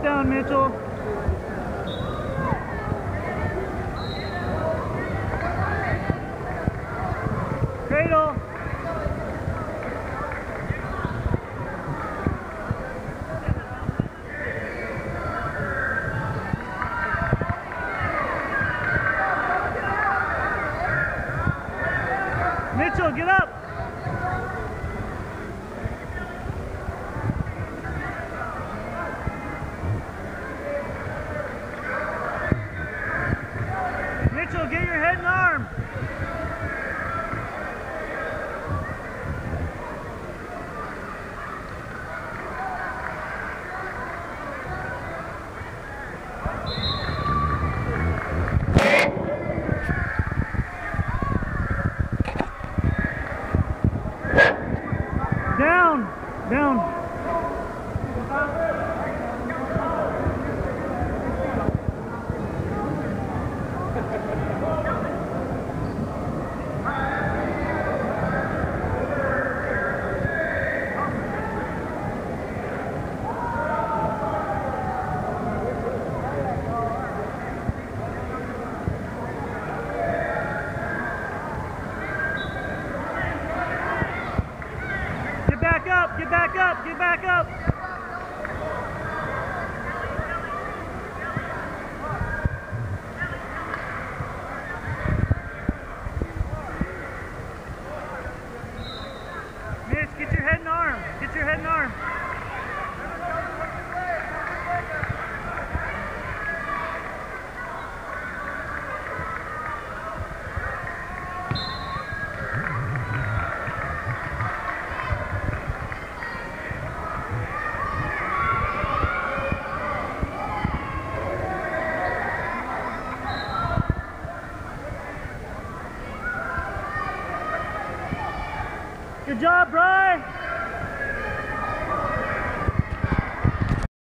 Drop down, Mitchell. Mitchell, get up. Down, back up, get back up, Good job, Bry.